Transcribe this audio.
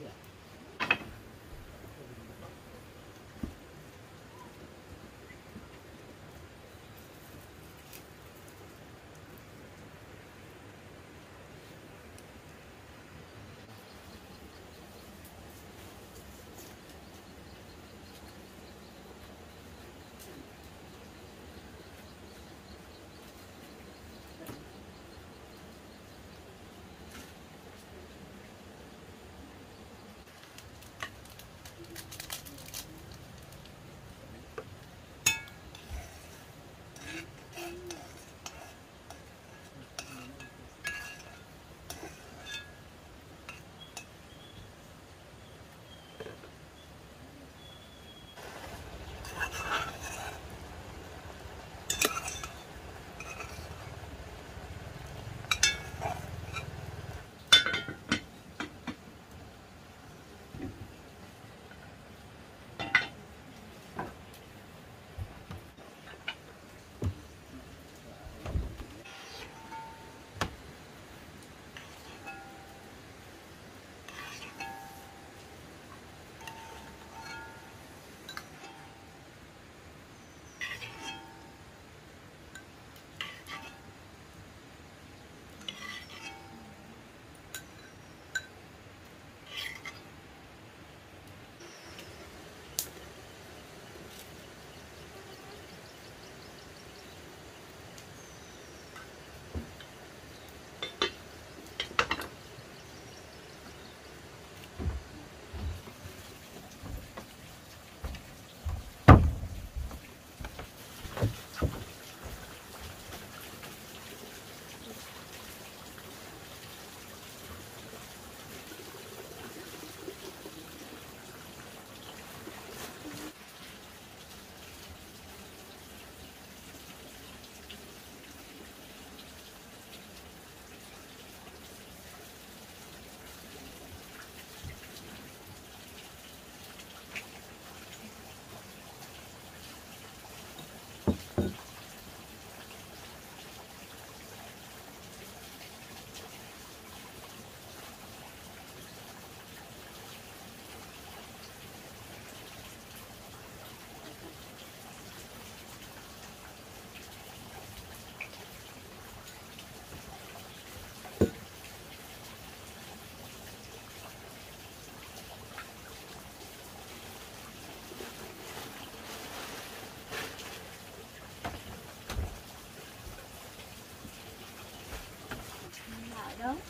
Yeah. 있어요.